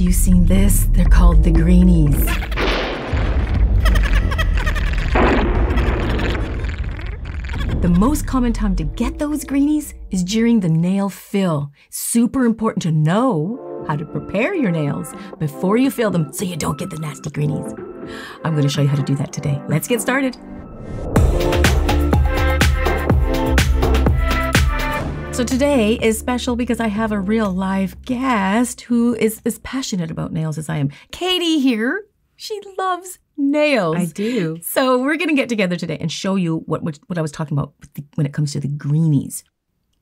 you seen this? They're called the greenies. The most common time to get those greenies is during the nail fill. Super important to know how to prepare your nails before you fill them so you don't get the nasty greenies. I'm going to show you how to do that today. Let's get started. So today is special because I have a real live guest who is as passionate about nails as I am. Katie here. She loves nails. I do. So we're going to get together today and show you what what, what I was talking about the, when it comes to the greenies.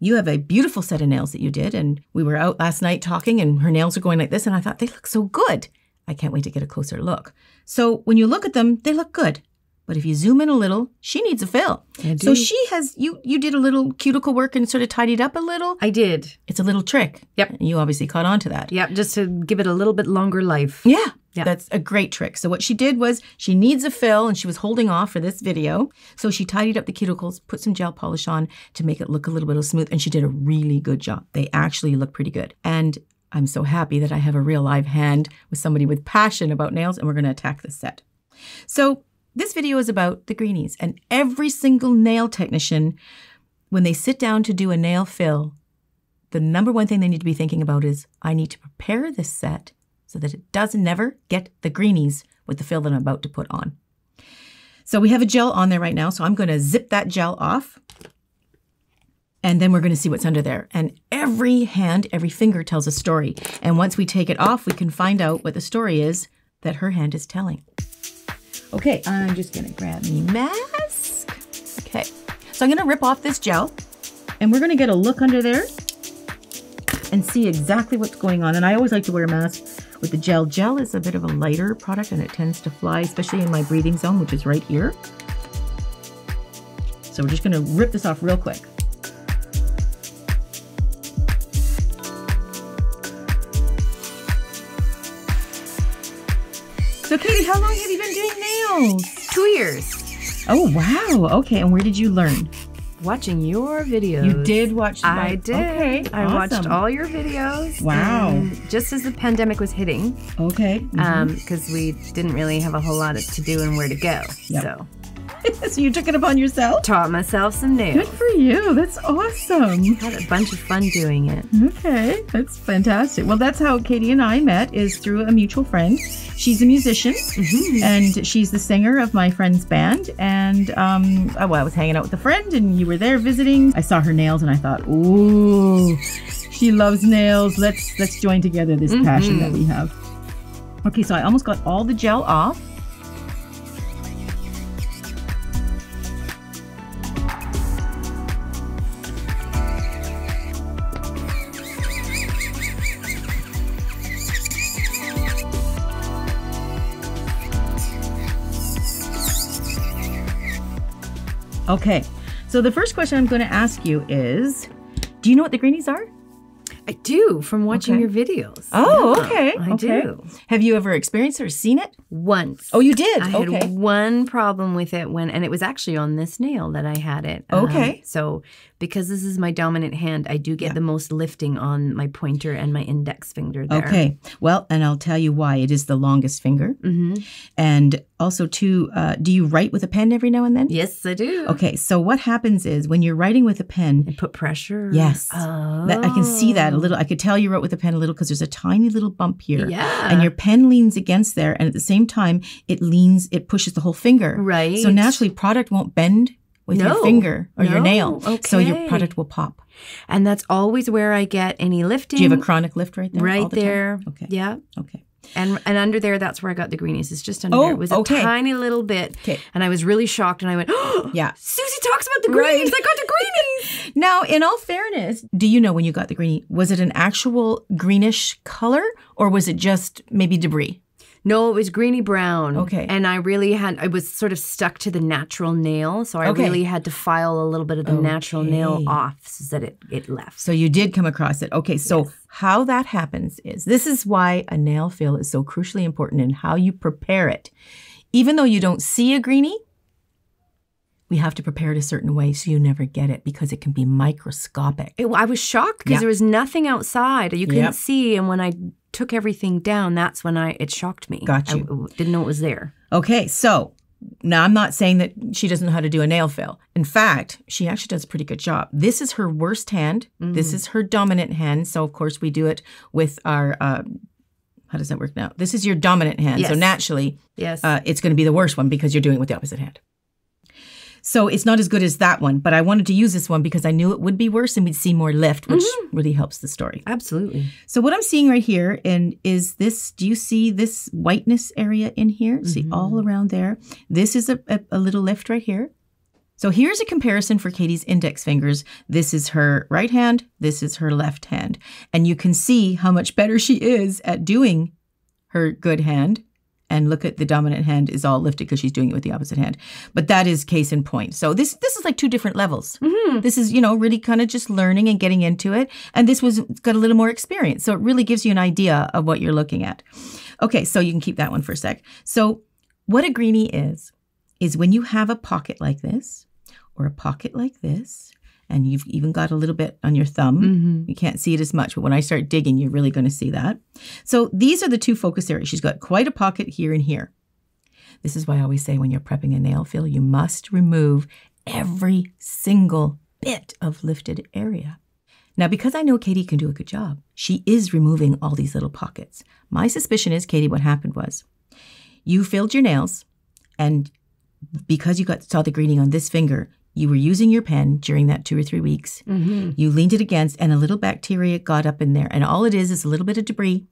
You have a beautiful set of nails that you did, and we were out last night talking, and her nails are going like this, and I thought they look so good. I can't wait to get a closer look. So when you look at them, they look good. But if you zoom in a little, she needs a fill. I do. So she has you you did a little cuticle work and sort of tidied up a little. I did. It's a little trick. Yep. And you obviously caught on to that. Yep, just to give it a little bit longer life. Yeah. Yeah. That's a great trick. So what she did was she needs a fill and she was holding off for this video. So she tidied up the cuticles, put some gel polish on to make it look a little bit of smooth and she did a really good job. They actually look pretty good. And I'm so happy that I have a real live hand with somebody with passion about nails and we're going to attack this set. So this video is about the greenies and every single nail technician when they sit down to do a nail fill, the number one thing they need to be thinking about is I need to prepare this set so that it does never get the greenies with the fill that I'm about to put on. So we have a gel on there right now, so I'm going to zip that gel off. And then we're going to see what's under there. And every hand, every finger tells a story. And once we take it off, we can find out what the story is that her hand is telling. Okay, I'm just to grab me mask. Okay, so I'm to rip off this gel. And we're to get a look under there and see exactly what's going on. And I always like to wear a mask with the gel. Gel is a bit of a lighter product and it tends to fly, especially in my breathing zone, which is right here. So we're just gonna rip this off real quick. So Katie, how long have you been doing nails? Two years. Oh wow, okay, and where did you learn? Watching your videos. You did watch the I did. Okay, I watched all your videos. Wow. just as the pandemic was hitting, Okay. um, because we didn't really have a whole lot to do and where to go. Yep. So so you took it upon yourself? taught myself some Good for you. That's awesome. Had a bunch of fun doing it. Okay, that's fantastic. Well, that's how Katie and I met is through a mutual friend. She's a musician and she's the singer of my friend's band. And um, oh, well, I was hanging out with a friend and you were there visiting. I saw her nails and I thought, ooh, she loves nails. Let's let's join together this passion that we have. Okay, so I almost got all the gel off. Okay, so the first question I'm going to ask you is Do you know what the greenies are? I do from watching Okay. your videos. Oh, Yeah, okay. I okay. do. Have you ever experienced or seen it? Once. Oh, you did? I okay. had one problem with it when, and it was actually on this nail that I had it. Um, Okay. so because this is my dominant hand, I do get Yeah. the most lifting on my pointer and my index finger there. Okay. Well, and I'll tell you why. It is the longest finger. hmm And also, too, uh, do you write with a pen every now and then? Yes, I do. Okay. So what happens is when you're writing with a pen, And put pressure. Yes. Oh. that I can see that a little. I could tell you wrote with a pen a little because there's a tiny little bump here. Yeah. And your pen leans against there, and at the same time, it leans, it pushes the whole finger. Right. So naturally, product won't bend with your finger or your No. nail. So your product will pop. And that's always where I get any lifting. Do you have a chronic lift right there? all Right the time? there. Okay. Yeah. Okay. And and under there, that's where I got the greenies. It's just under Oh, there. It was a tiny little bit. Okay. And I was really shocked and I went, oh, Yeah. Suzie talks about the Right. greenies. I got the greenies. Now, in all fairness, do you know when you got the greenie, was it an actual greenish color or was it just maybe debris? No, it was greeny brown. Okay. And I really had, I was sort of stuck to the natural nail. So I Okay. really had to file a little bit of the natural nail off so that it, it left. So you did come across it. Okay, so Yes. how that happens is this is why a nail fill is so crucially important in how you prepare it. Even though you don't see a greenie, we have to prepare it a certain way so you never get it because it can be microscopic. It- I was shocked because there was nothing outside. You couldn't Yep. see. And when I took everything down, that's when I it shocked me. Got I you. w- didn't know it was there. Okay, so now I'm not saying that she doesn't know how to do a nail fill. In fact, she actually does a pretty good job. This is her worst hand. This is her dominant hand. So of course we do it with our. Uh, how does that work now? This is your dominant hand. So naturally, Yes. uh, it's going to be the worst one because you're doing it with the opposite hand. So it's not as good as that one, but I wanted to use this one because I knew it would be worse and we'd see more lift, which mm-hmm. really helps the story. Absolutely. So what I'm seeing right here and is this do you see this whiteness area in here? See mm-hmm. all around there. This is a, a, a little lift right here. So here's a comparison for Katie's index fingers. This is her right hand, this is her left hand. And you can see how much better she is at doing her good hand. And look at the dominant hand is all lifted because she's doing it with the opposite hand. But that is case in point. So this this is like two different levels. Mm-hmm. This is, you know, really kind of just learning and getting into it. And this was got a little more experience. So it really gives you an idea of what you're looking at. Okay, so you can keep that one for a sec. So what a greenie is, is when you have a pocket like this or a pocket like this, and you've even got a little bit on your thumb. Mm-hmm. You can't see it as much, but when I start digging, you're really going to see that. So these are the two focus areas. She's got quite a pocket here and here. This is why I always say when you're prepping a nail fill, you must remove every single bit of lifted area. Now, because I know Katie can do a good job, she is removing all these little pockets. My suspicion is, Katie, what happened was you filled your nails, and because you got saw the greening on this finger, you were using your pen during that two or three weeks. Mm-hmm. You leaned it against, and a little bacteria got up in there. And all it is is a little bit of debris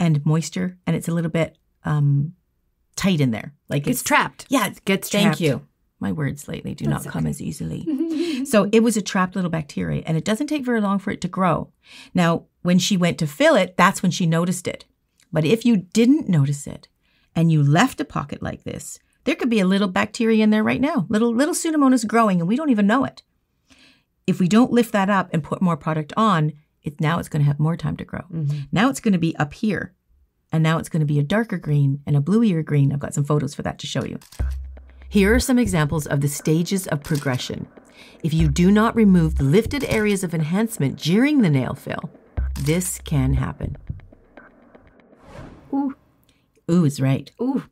and moisture, and it's a little bit um, tight in there. Like It's trapped. yeah, it's Gets Thank trapped. you. My words lately do That's not come as easily. so it was a trapped little bacteria, and it doesn't take very long for it to grow. Now, when she went to fill it, that's when she noticed it. But if you didn't notice it and you left a pocket like this, there could be a little bacteria in there right now. Little little pseudomonas growing, and we don't even know it. If we don't lift that up and put more product on, it now it's going to have more time to grow. Mm-hmm. Now it's going to be up here, and now it's going to be a darker green and a bluier green. I've got some photos for that to show you. Here are some examples of the stages of progression. If you do not remove the lifted areas of enhancement during the nail fill, this can happen. Ooh. Ooh is right. Ooh.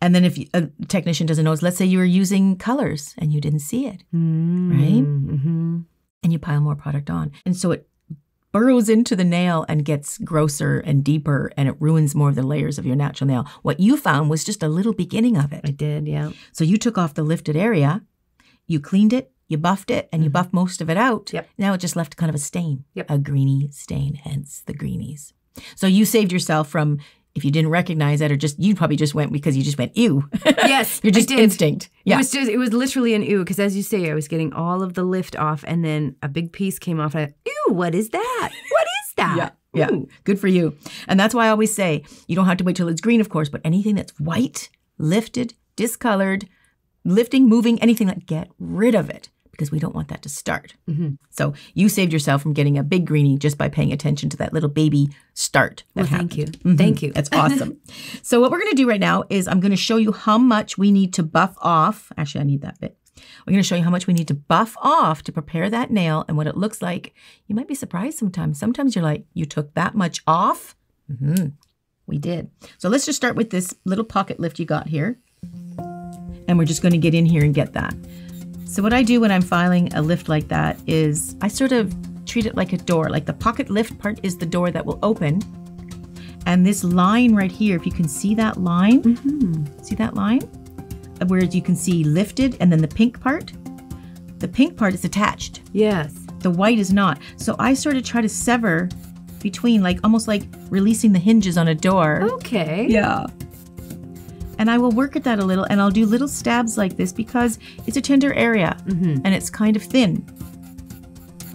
And then if a technician doesn't notice, let's say you were using colors and you didn't see it, right? Mm-hmm. And you pile more product on. And so it burrows into the nail and gets grosser and deeper and it ruins more of the layers of your natural nail. What you found was just a little beginning of it. I did, yeah. So you took off the lifted area, you cleaned it, you buffed it, and you buffed most of it out. Yep. Now it just left kind of a stain, Yep. a greeny stain, hence the greenies. So you saved yourself from, if you didn't recognize it, or just, you probably just went because you just went, ew. Yes, You're just did. instinct. It Yeah. was just it was literally an ew because as you say, I was getting all of the lift off, and then a big piece came off. And I, ew, what is that? What is that? Yeah. Yeah. Ooh. Good for you. And that's why I always say you don't have to wait till it's green, of course, but anything that's white, lifted, discolored, lifting, moving, anything like get rid of it because we don't want that to start. Mhm. So you saved yourself from getting a big greenie just by paying attention to that little baby start. that Well, thank happened. you. Mhm. Thank you. That's awesome. so what we're going to do right now is I'm going to show you how much we need to buff off. Actually, I need that bit. We're going to show you how much we need to buff off to prepare that nail and what it looks like. You might be surprised sometimes. Sometimes you're like, you took that much off? hmm We did. So let's just start with this little pocket lift you got here. And we're just going to get in here and get that. So what I do when I'm filing a lift like that is I sort of treat it like a door. Like the pocket lift part is the door that will open. And this line right here, if you can see that line, mm-hmm. see that line? Where you can see lifted and then the pink part. The pink part is attached. Yes. The white is not. So I sort of try to sever between, like almost like releasing the hinges on a door. Okay. Yeah. And I will work at that a little and I'll do little stabs like this because it's a tender area Mhm. and it's kind of thin.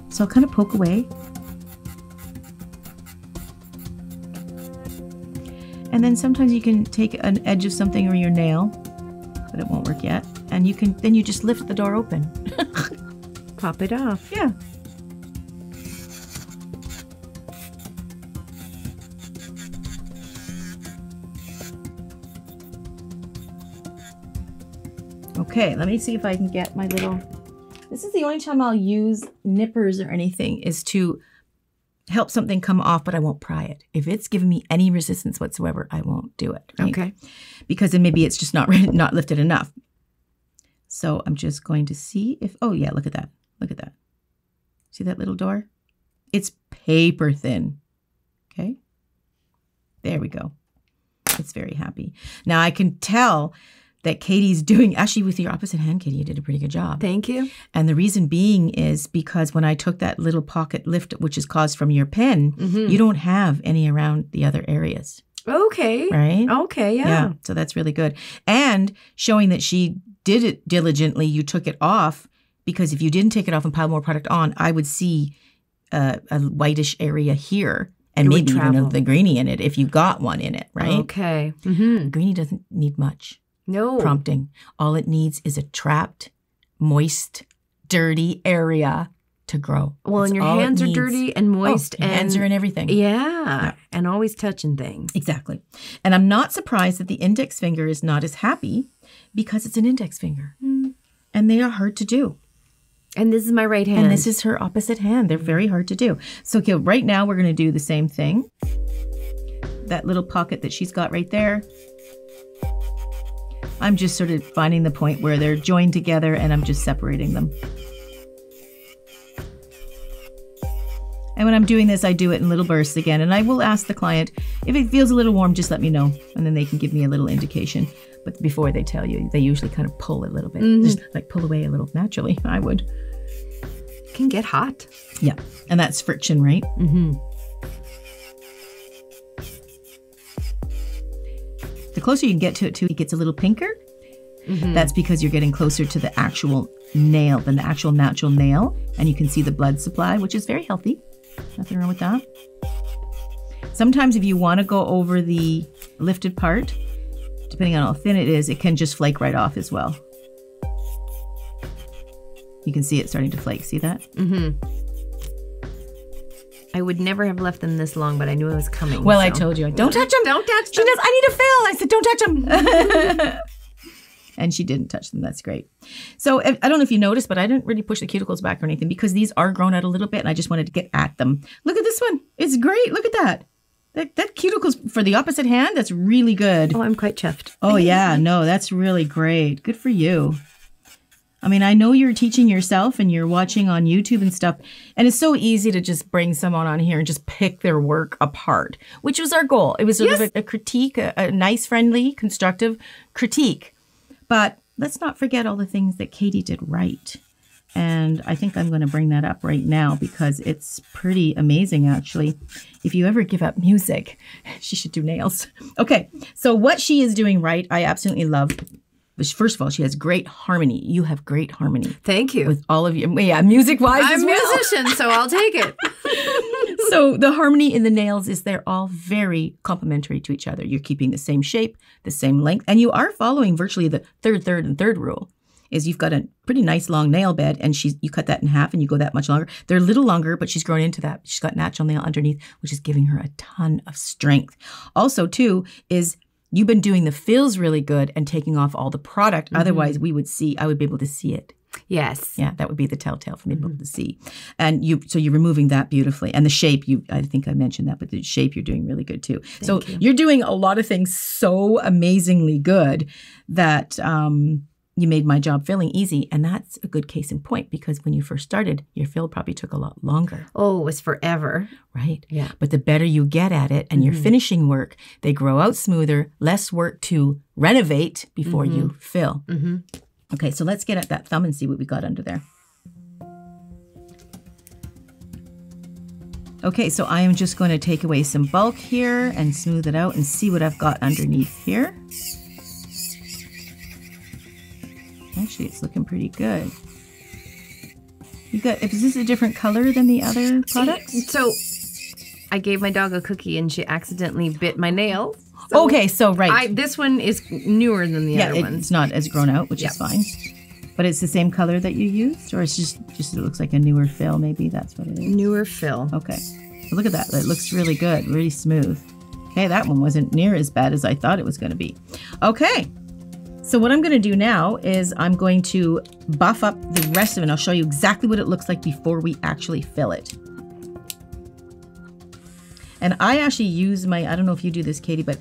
So I'll kind of poke away. And then sometimes you can take an edge of something or your nail, but it won't work yet. And you can then you just lift the door open. Pop it off. Yeah. Okay, let me see if I can get my little. This is the only time I'll use nippers or anything is to help something come off, but I won't pry it. If it's giving me any resistance whatsoever, I won't do it. right? Okay. Because then maybe it's just not not lifted enough. So I'm just going to see if. Oh yeah, look at that. Look at that. See that little door? It's paper thin. Okay. There we go. It's very happy. Now I can tell that Katie's doing actually with your opposite hand, Katie, you did a pretty good job. Thank you. And the reason being is because when I took that little pocket lift, which is caused from your pen, Mhm. you don't have any around the other areas, Okay. right? Okay. Yeah. yeah. So that's really good. And showing that she did it diligently, you took it off because if you didn't take it off and pile more product on, I would see uh, a whitish area here and It maybe even the greenie in it if you got one in it, right? Okay. Mm-hmm. Greenie doesn't need much No. prompting. All it needs is a trapped, moist, dirty area to grow. Well, That's and oh, your hands are dirty and moist, Oh, your and hands are in everything. yeah, and always touching things. Exactly. And I'm not surprised that the index finger is not as happy because it's an index finger. Hmm. And they are hard to do. And this is my right hand. And this is her opposite hand. They're very hard to do. So okay, right now we're going to do the same thing. That little pocket that she's got right there. I'm just sort of finding the point where they're joined together and I'm just separating them. And when I'm doing this, I do it in little bursts again. And I will ask the client if it feels a little warm, just let me know. And then they can give me a little indication. But before they tell you, they usually kind of pull a little bit, just like pull away a little naturally. I would. can get hot. Yeah. And that's friction, right? Mm-hmm. The closer you can get to it, too, it gets a little pinker. Mm-hmm. That's because you're getting closer to the actual nail, than the actual natural nail, and you can see the blood supply, which is very healthy. Nothing wrong with that. Sometimes, if you want to go over the lifted part, depending on how thin it is, it can just flake right off as well. You can see it starting to flake. See that? Mm-hmm. I would never have left them this long, but I knew it was coming. Well, I told you, don't touch them. Don't touch them. She goes, I need to fail. I said, don't touch them. and she didn't touch them. That's great. So I I don't know if you noticed, but I didn't really push the cuticles back or anything because these are grown out a little bit and I just wanted to get at them. Look at this one. It's great. Look at that. That, that cuticles for the opposite hand, that's really good. Oh, I'm quite chuffed. Oh, yeah. No, that's really great. Good for you. I mean, I know you're teaching yourself and you're watching on YouTube and stuff, and it's so easy to just bring someone on here and just pick their work apart, which was our goal. It was sort of a, a critique, a, a nice, friendly, constructive critique. But let's not forget all the things that Katie did right. And I think I'm going to bring that up right now because it's pretty amazing, actually. If you ever give up music, she should do nails. Okay, so what she is doing right, I absolutely love. First of all, she has great harmony. You have great harmony Thank you. with all of your, yeah, music wise I'm a well. musician, so I'll take it. so the harmony in the nails is they're all very complementary to each other. You're keeping the same shape, the same length, and you are following virtually the third, third, and third rule. Is you've got a pretty nice long nail bed, and she's you cut that in half, and you go that much longer. They're a little longer, but she's grown into that. She's got natural nail underneath, which is giving her a ton of strength. Also, too, is you've been doing the fills really good and taking off all the product. Otherwise, we would see. I would be able to see it. Yes. Yeah, that would be the telltale for me to be able to see. And you, so you're removing that beautifully, and the shape. You, I think I mentioned that, but the shape you're doing really good too. so you. are doing a lot of things so amazingly good that um, you made my job filling easy, and that's a good case in point because when you first started, your fill probably took a lot longer, Oh, it was forever. right? Yeah. But the better you get at it, and you're finishing work, they grow out smoother, less work to renovate before you fill. Mm-hmm. Okay, so let's get at that thumb and see what we got under there. Okay, so I am just going to take away some bulk here and smooth it out and see what I've got underneath here. Actually, it's looking pretty good. You got, is this a different color than the other products? So I gave my dog a cookie and she accidentally bit my nail. So Okay, so right. I, this one is newer than the yeah, other it- ones. it's not as grown out, which is fine. But it's the same color that you used, or it's just just it looks like a newer fill. Maybe that's what it is. Newer fill. Okay. So look at that. It looks really good, really smooth. Okay, that one wasn't near as bad as I thought it was going to be. Okay. So what I'm going to do now is I'm going to buff up the rest of it. And I'll show you exactly what it looks like before we actually fill it. And I actually use my, I don't know if you do this, Katie, but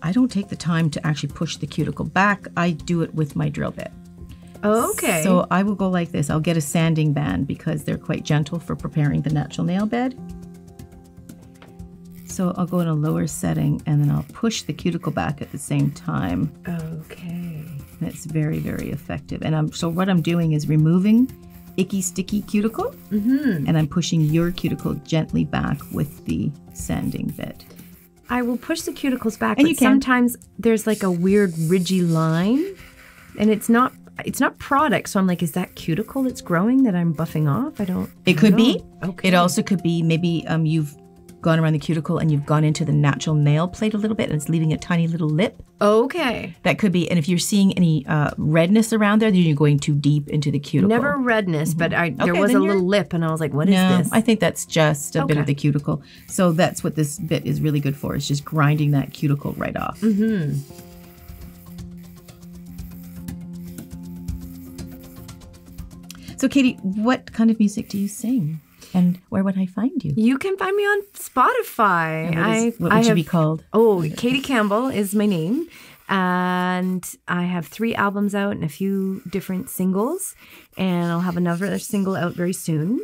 I don't take the time to actually push the cuticle back. I do it with my drill bit. Okay. So I will go like this. I'll get a sanding band because they're quite gentle for preparing the natural nail bed. So I'll go in a lower setting and then I'll push the cuticle back at the same time. okay. And it's very, very effective. And I'm so what I'm doing is removing icky, sticky cuticle, Mm-hmm. and I'm pushing your cuticle gently back with the sanding bit. I will push the cuticles back, And but you can. sometimes there's like a weird ridgy line, and it's not it's not product. So I'm like, is that cuticle that's growing that I'm buffing off? I don't. It I could don't be. Okay. It also could be maybe um, you've gone around the cuticle and you've gone into the natural nail plate a little bit and it's leaving a tiny little lip. okay. That could be. And if you're seeing any uh, redness around there, then you're going too deep into the cuticle. Never redness, but I there Okay, was a little lip, and I was like, what is no, this? I think that's just a bit of the cuticle. So that's what this bit is really good for. Is just grinding that cuticle right off. mm-hmm. So, Katie, what kind of music do you sing, and where would I find you? You can find me on Spotify. What, is- I what would I you have, be called? Oh, Katie Campbell is my name. And I have three albums out and a few different singles. And I'll have another single out very soon.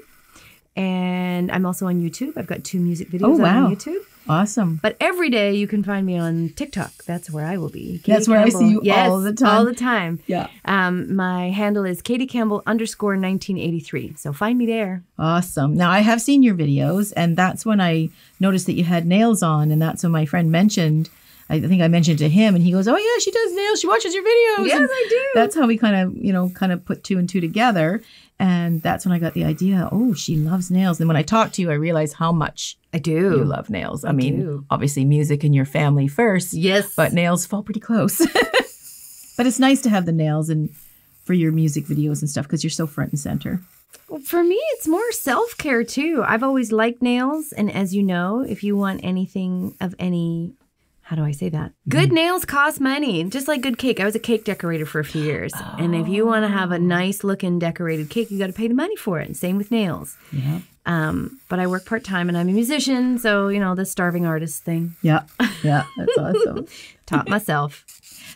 And I'm also on YouTube. I've got two music videos Oh, wow. on YouTube. Awesome. But every day you can find me on TikTok. That's where I will be. Katie That's where I see you yes, all the time. All the time. Yeah. Um, my handle is Katie Campbell underscore 1983. So find me there. Awesome. Now I have seen your videos, and that's when I noticed that you had nails on, and that's when my friend mentioned. I think I mentioned to him, and he goes, "Oh yeah, she does nails. She watches your videos." Yes, And I do. That's how we kind of, you know, kind of put two and two together, and that's when I got the idea. Oh, she loves nails. And when I talked to you, I realized how much I do. you love nails. I, mean, do. obviously music and your family first, Yes. but nails fall pretty close. but it's nice to have the nails and for your music videos and stuff because you're so front and center. Well, for me, it's more self care too. I've always liked nails. And as you know, if you want anything of any, how do I say that? Good nails cost money, just like good cake. I was a cake decorator for a few years. And if you want to have a nice looking decorated cake, you got to pay the money for it. And same with nails. Yeah. Um, but I work part time and I'm a musician. So, you know, the starving artist thing Yeah. Yeah. That's awesome. taught myself.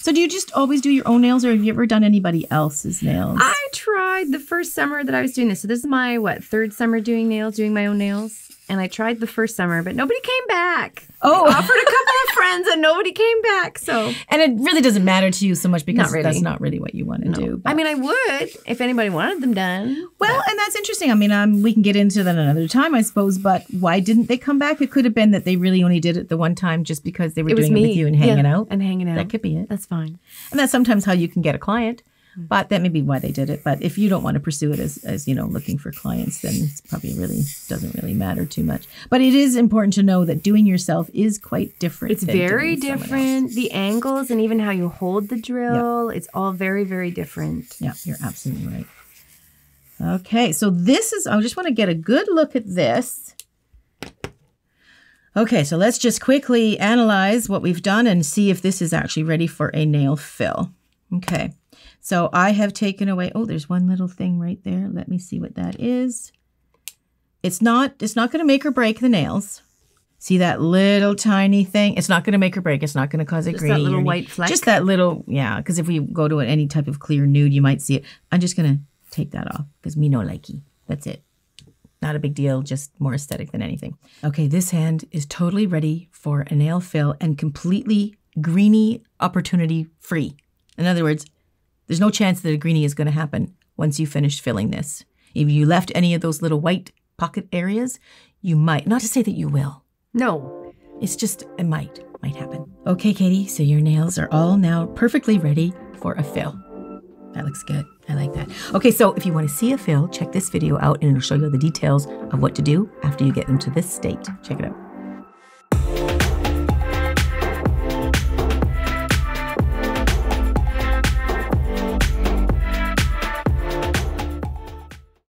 So do you just always do your own nails or have you ever done anybody else's nails? I tried the first summer that I was doing this. So this is my what third summer doing nails, doing my own nails. And I tried the first summer, but nobody came back. Oh. I offered a couple of friends and nobody came back. So and it really doesn't matter to you so much because Not really. that's not really what you want to do. I mean, I would if anybody wanted them done. Well, and that's interesting. I mean, um, we can get into that another time, I suppose. But why didn't they come back? It could have been that they really only did it the one time just because they were It doing it with you and hanging Yeah, out. and hanging out. That could be it. That's fine. And that's sometimes how you can get a client. But that may be why they did it. But if you don't want to pursue it as, as you know, looking for clients, then it's probably really doesn't really matter too much. But it is important to know that doing yourself is quite different. It's very doing someone else. different. The angles and even how you hold the drill, it's all very, very different. Yeah, you're absolutely right. Okay, so this is, I just want to get a good look at this. Okay, so let's just quickly analyze what we've done and see if this is actually ready for a nail fill. Okay, so I have taken away, oh, there's one little thing right there. Let me see what that is. It's not, it's not going to make or break the nails. See that little tiny thing? It's not going to make or break. It's not going to cause a Just that little white fleck? Just that little, yeah. Because if we go to any type of clear nude, you might see it. I'm just going to take that off because me no likey. That's it. Not a big deal, just more aesthetic than anything. Okay, this hand is totally ready for a nail fill and completely greeny opportunity free. In other words, there's no chance that a greenie is going to happen once you finish filling this. If you left any of those little white pocket areas, you might. Not to say that you will. No. It's just it might might happen. Okay, Katie, so your nails are all now perfectly ready for a fill. That looks good. I like that. Okay, so if you want to see a fill, check this video out and it'll show you the details of what to do after you get them to this state. Check it out.